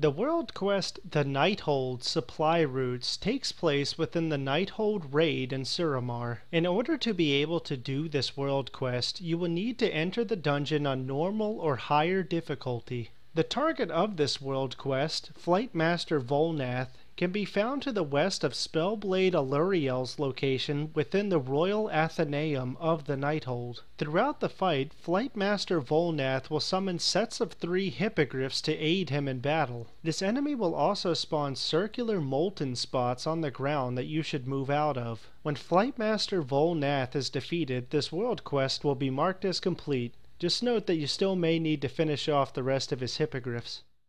The world quest The Nighthold Supply Routes takes place within the Nighthold raid in Suramar. In order to be able to do this world quest, you will need to enter the dungeon on normal or higher difficulty. The target of this world quest, Flight Master Volnath, can be found to the west of Spellblade Aluriel's location within the Royal Athenaeum of the Nighthold. Throughout the fight, Flightmaster Volnath will summon sets of three hippogryphs to aid him in battle. This enemy will also spawn circular molten spots on the ground that you should move out of. When Flightmaster Volnath is defeated, this world quest will be marked as complete. Just note that you still may need to finish off the rest of his hippogryphs.